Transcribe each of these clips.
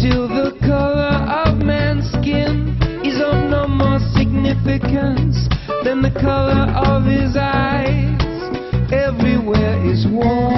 till the color of man's skin is of no more significance than the color of his eyes. Everywhere is warm.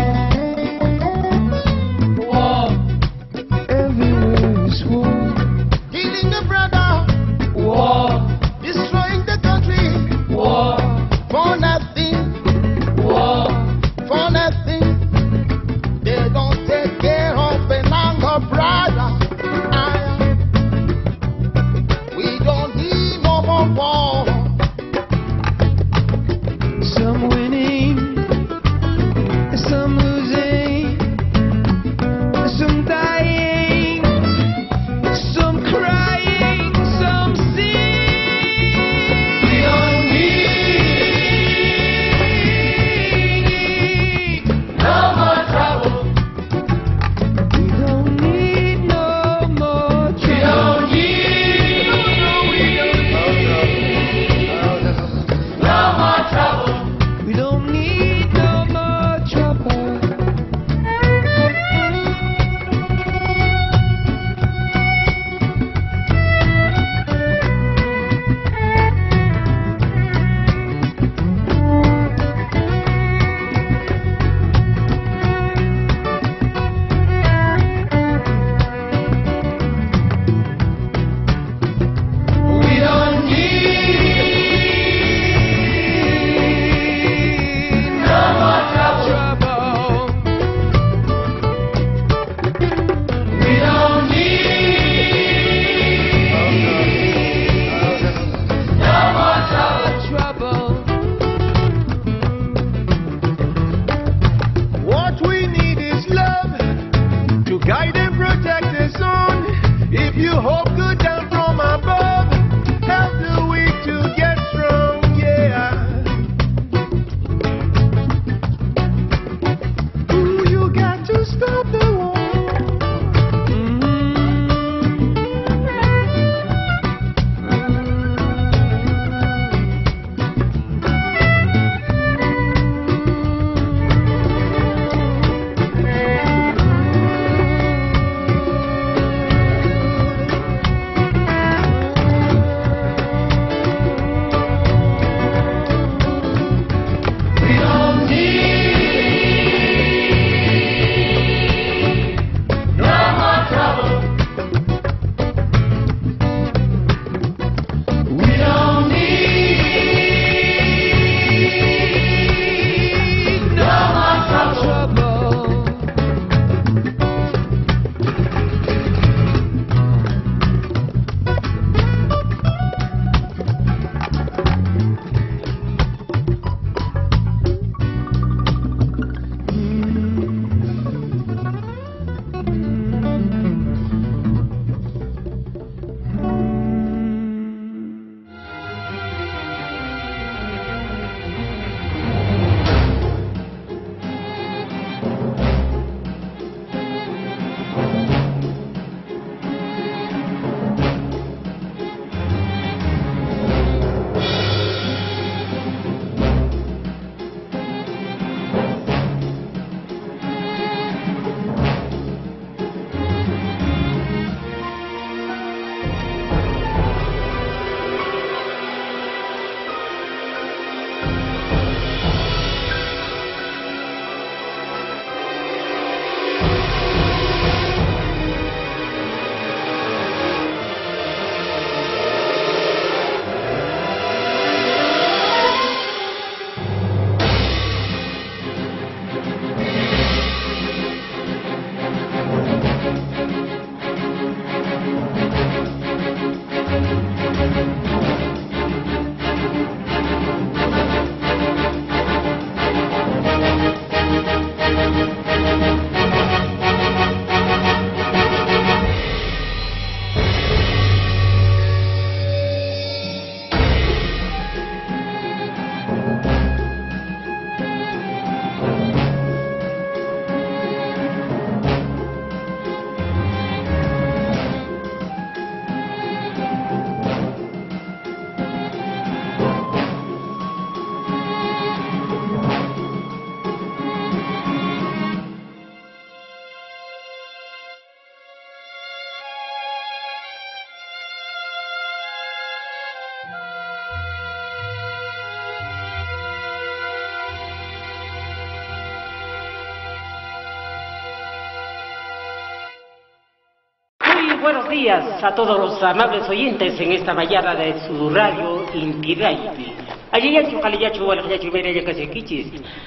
Días a todos los amables oyentes en esta mañana de su radio Inti Raiti. Allí ya chukali ya chuwal ya chumere ya kasi kichis.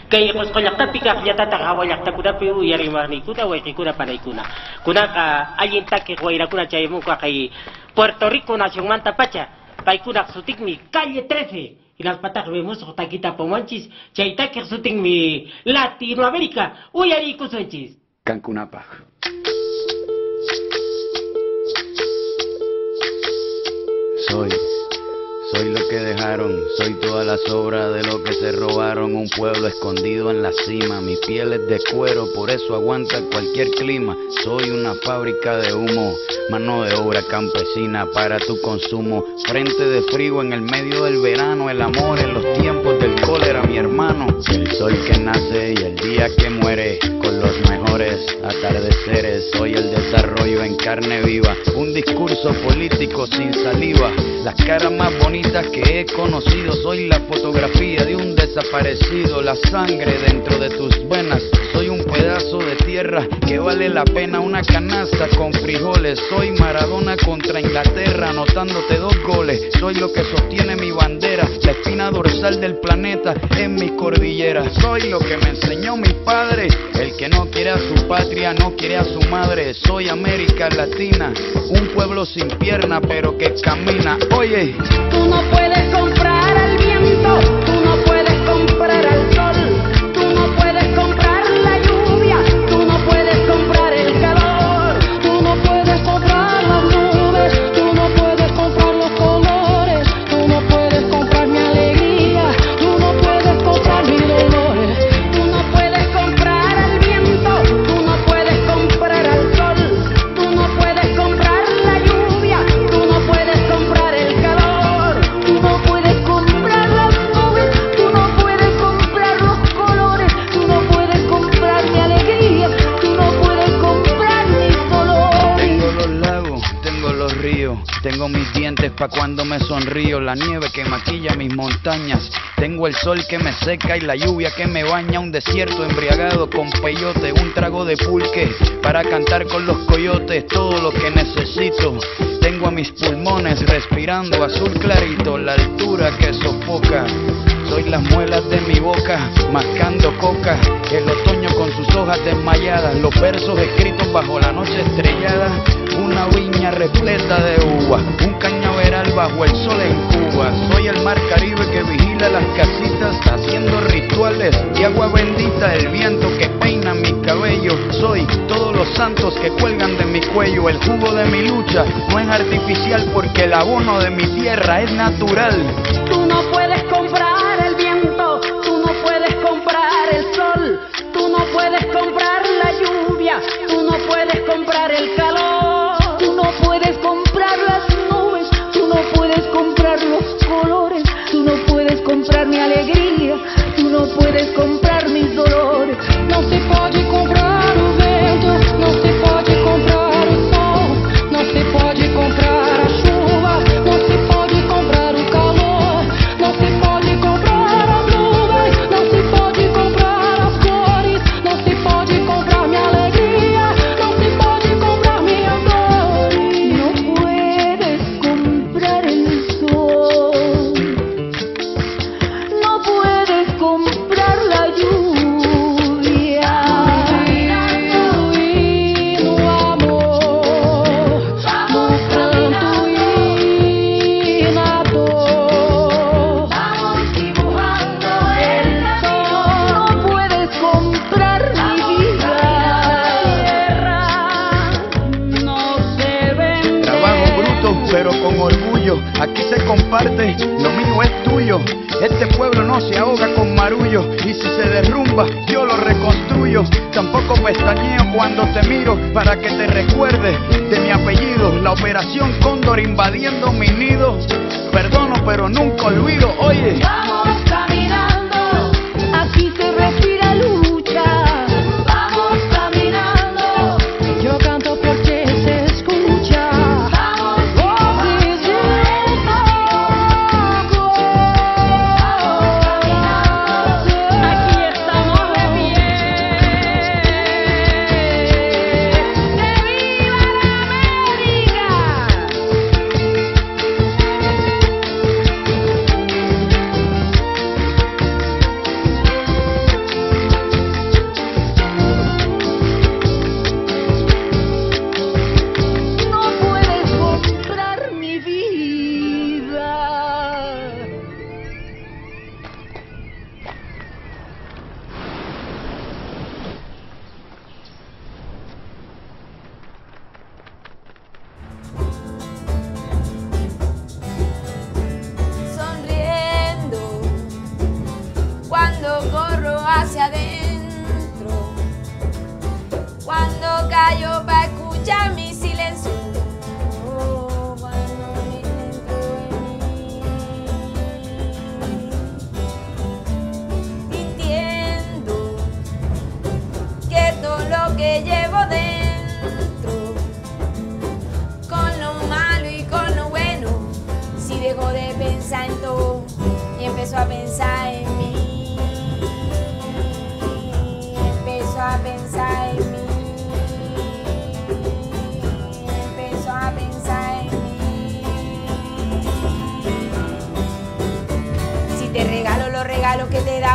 Kay kos kolak tapika ya tata kawalak takuna pe u yari marni kuna wa kuna para ikuna. Kuna ka alien take ko ira kuna chay muka kay Puerto Rico nación manta pacha. Paikuna sutik mi calle 13. Y las patas vemos o taquita pomanchis. Take sutik mi Latinoamérica. Uyari kusunchis. Cancunapa. Soy toda la sobra de lo que se robaron, un pueblo escondido en la cima, mi piel es de cuero, por eso aguanta cualquier clima, soy una fábrica de humo, mano de obra campesina para tu consumo, frente de frío en el medio del verano, el amor en los tiempos del cólera, mi hermano, el sol que nace y el día que muere, con los mejores atardeceres, soy el desarrollo en carne viva, un discurso político sin saliva, las caras más bonitas que he conocido, soy la fotografía de un desaparecido, la sangre dentro de tus venas, soy un pedazo de tierra que vale la pena una canasta con frijoles, soy Maradona contra Inglaterra, anotándote dos goles, soy lo que sostiene mi bandera, la espina dorsal del planeta en mis cordilleras, soy lo que me enseñó mi padre, el que no quiere a su patria, no quiere a su madre, soy América Latina, un pueblo sin pierna pero que camina, oye. Tú no puedes comprar cuando me sonrío, la nieve que maquilla mis montañas, tengo el sol que me seca y la lluvia que me baña, un desierto embriagado con peyote, un trago de pulque para cantar con los coyotes, todo lo que necesito. Tengo a mis pulmones respirando azul clarito, la altura que sofoca. Soy las muelas de mi boca, mascando coca, el otoño con sus hojas desmayadas, los versos escritos bajo la noche estrellada, una viña repleta de uva, un cañaveral bajo el sol en Cuba. Soy el mar Caribe que vigila las casitas, haciendo rituales y agua bendita, el viento que peina mi cabello. Soy todos los santos que cuelgan de mi cuello, el jugo de mi lucha no es artificial porque el abono de mi tierra es natural. Comprar mi alegría, Este pueblo no se ahoga con marullo. Y si se derrumba, yo lo reconstruyo. Tampoco pestañeo cuando te miro para que te recuerdes de mi apellido. La operación Cóndor invadiendo mi nido. Perdono, pero nunca olvido. Oye. Vamos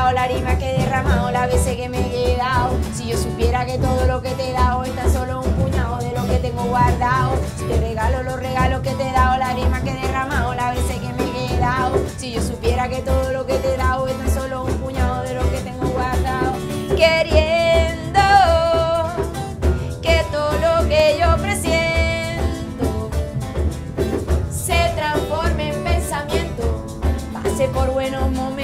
dado, la rima que he derramado, las veces que me he quedado. Si yo supiera que todo lo que te he dado es tan solo un puñado de lo que tengo guardado. Si te regalo los regalos que te he dado, la rima que he derramado, las veces que me he quedado. Si yo supiera que todo lo que te he dado es tan solo un puñado de lo que tengo guardado. Queriendo que todo lo que yo presiento se transforme en pensamiento, pase por buenos momentos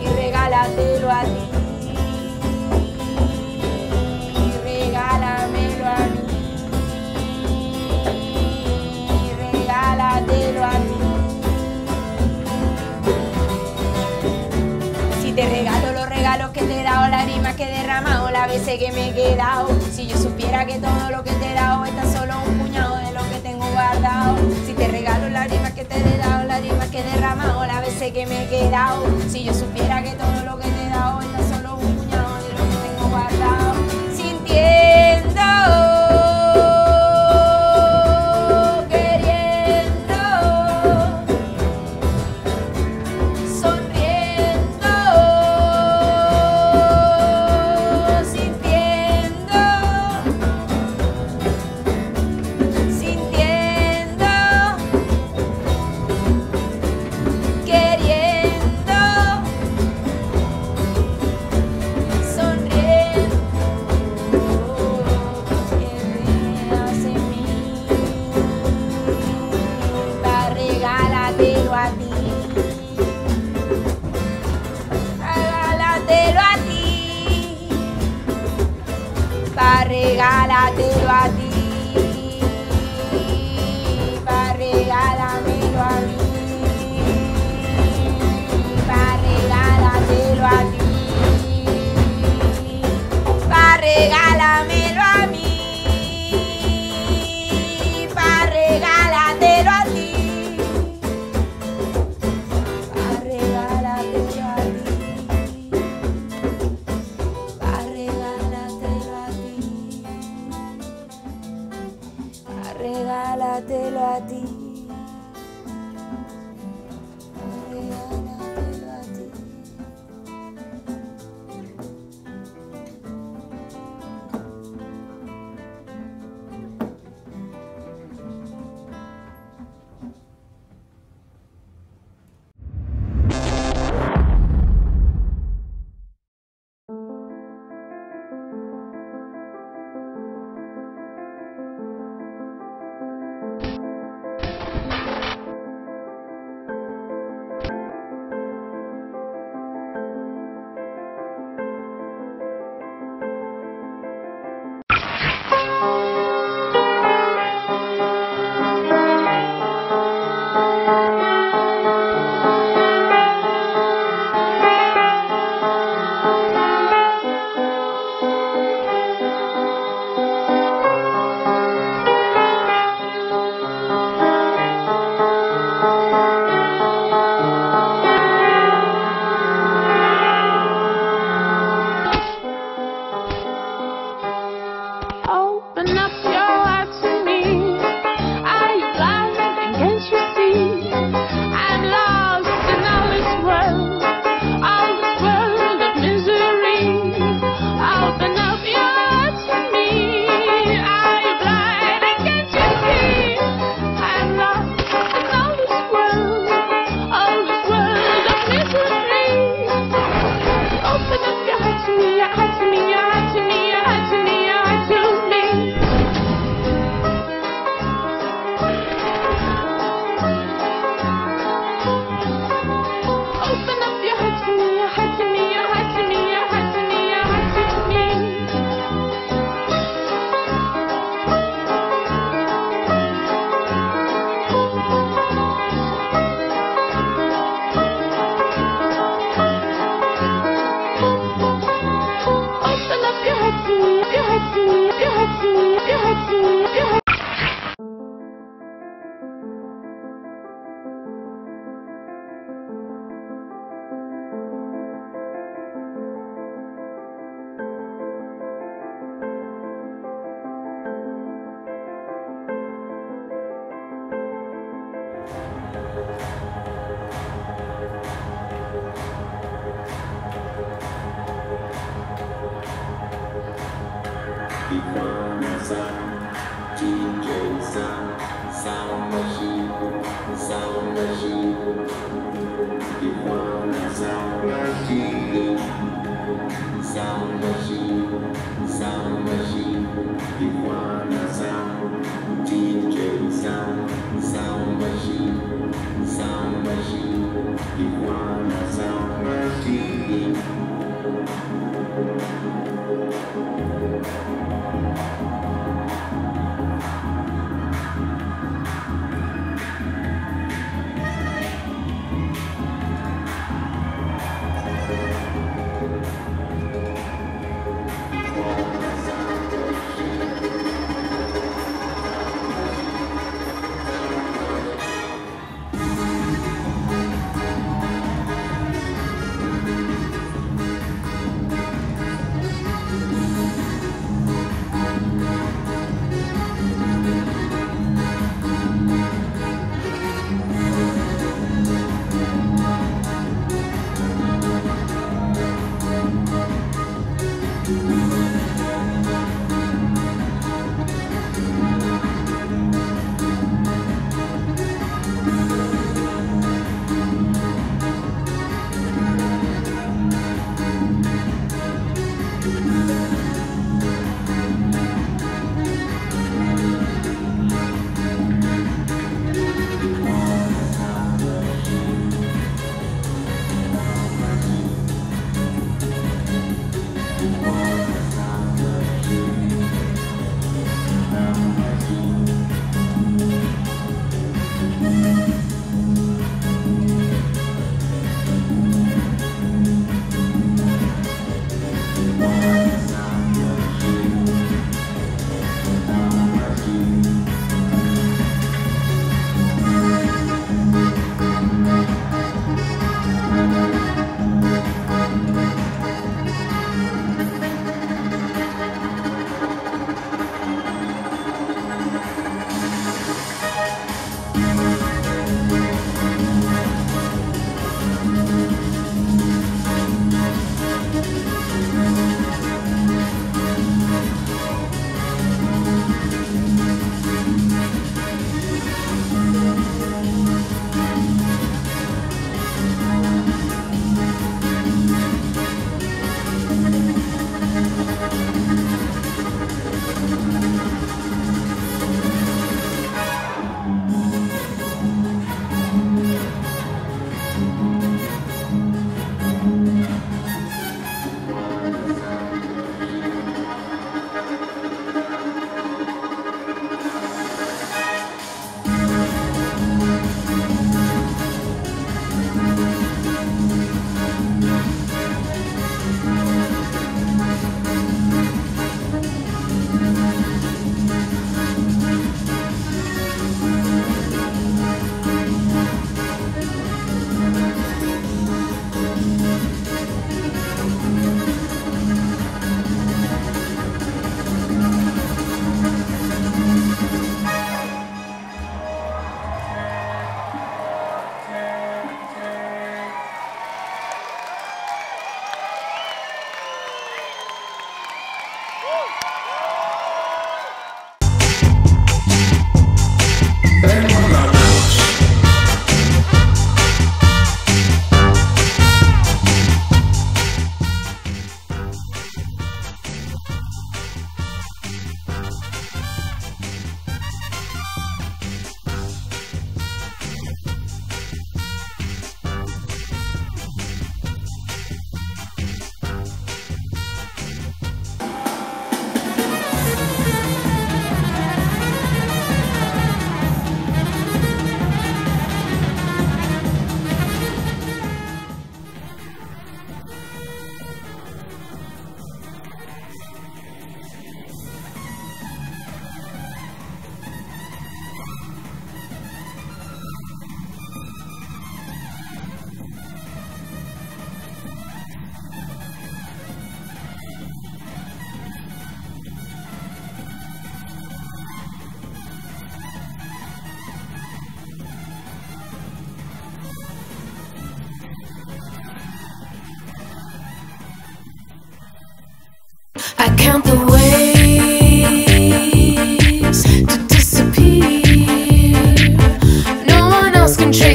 y regálatelo a ti. Regálamelo a mí. Regálatelo a mí. Si te regalo los regalos que te he dado, lágrimas que he derramado, las veces que me he quedado. Si yo supiera que todo lo que te he dado es tan solo un puñado de lo que tengo guardado. Te regalo lágrimas que te he dado, lágrimas que he derramado, las veces que me he quedado. Si yo supiera que todo lo que te he dado es solo un puñado de lo que tengo guardado. Sintiendo,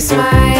smile.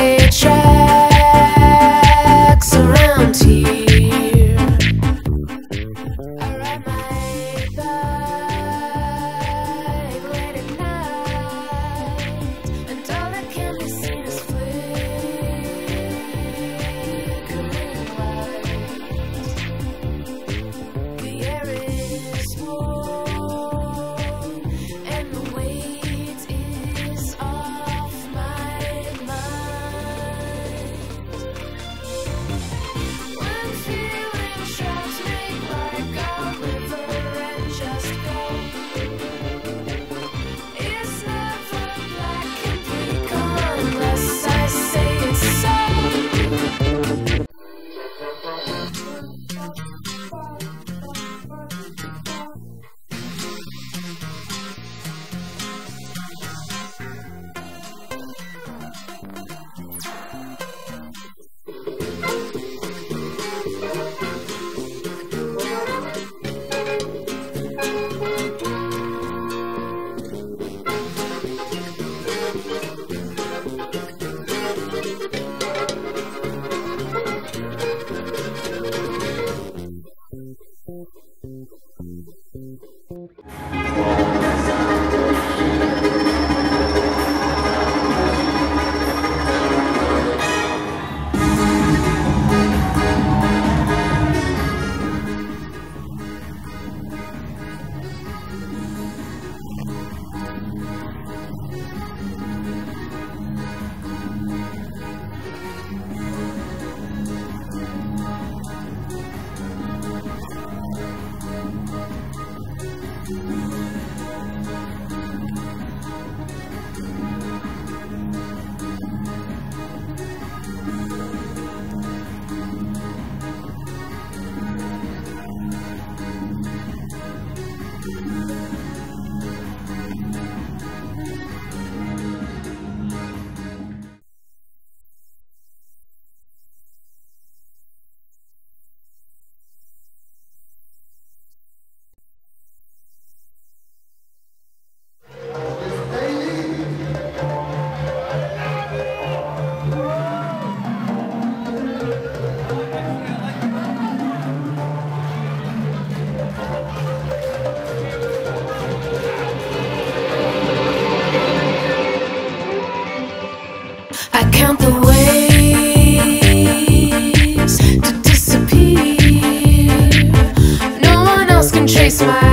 smile.